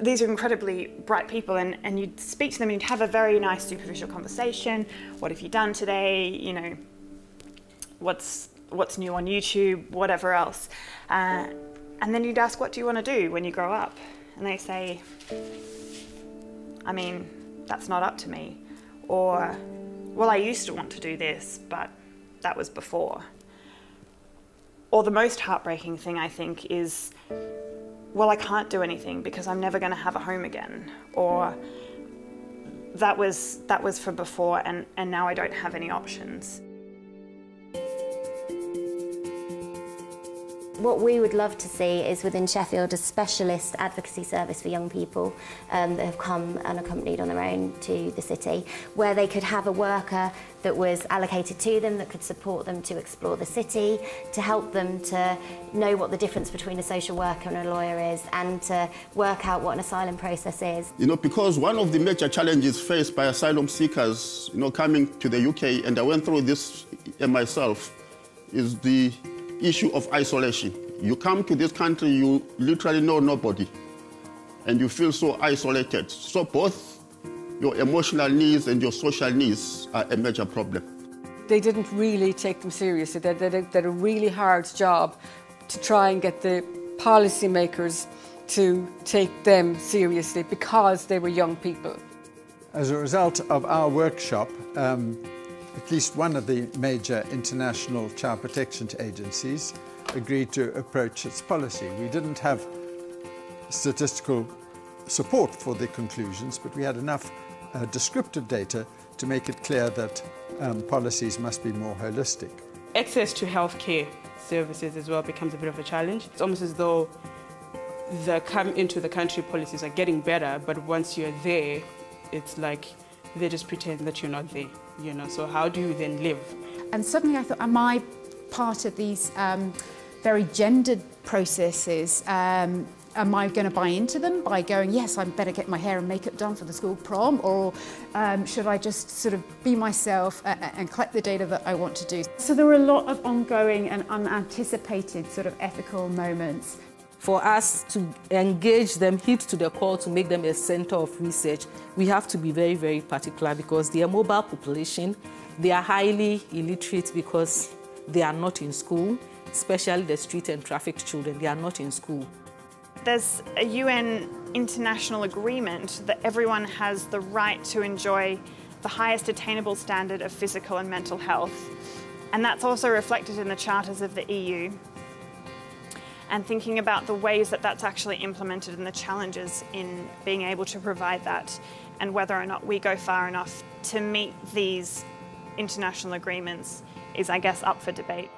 These are incredibly bright people and, and you'd speak to them and you'd have a very nice superficial conversation. What have you done today? You know, what's, what's new on YouTube, whatever else. Uh, and then you'd ask, what do you want to do when you grow up? And they say, I mean, that's not up to me. Or, well, I used to want to do this, but that was before. Or the most heartbreaking thing, I think, is well, I can't do anything because I'm never going to have a home again. Or that was, that was for before and, and now I don't have any options. What we would love to see is within Sheffield a specialist advocacy service for young people um, that have come unaccompanied on their own to the city, where they could have a worker that was allocated to them that could support them to explore the city, to help them to know what the difference between a social worker and a lawyer is, and to work out what an asylum process is. You know, because one of the major challenges faced by asylum seekers, you know, coming to the UK, and I went through this myself, is the issue of isolation. You come to this country, you literally know nobody, and you feel so isolated. So both your emotional needs and your social needs are a major problem. They didn't really take them seriously. They did a, really hard job to try and get the policymakers to take them seriously because they were young people. As a result of our workshop, um, at least one of the major international child protection agencies agreed to approach its policy. We didn't have statistical support for the conclusions, but we had enough uh, descriptive data to make it clear that um, policies must be more holistic. Access to healthcare services as well becomes a bit of a challenge. It's almost as though the come into the country policies are getting better, but once you're there, it's like they just pretend that you're not there, you know, so how do you then live? And suddenly I thought, am I part of these um, very gendered processes? Um, am I going to buy into them by going, yes, I better get my hair and makeup done for the school prom, or um, should I just sort of be myself and, and collect the data that I want to do? So there were a lot of ongoing and unanticipated sort of ethical moments for us to engage them, hit to the core to make them a center of research, we have to be very, very particular because they are mobile population. They are highly illiterate because they are not in school, especially the street and trafficked children. They are not in school. There's a UN international agreement that everyone has the right to enjoy the highest attainable standard of physical and mental health. And that's also reflected in the charters of the EU and thinking about the ways that that's actually implemented and the challenges in being able to provide that and whether or not we go far enough to meet these international agreements is, I guess, up for debate.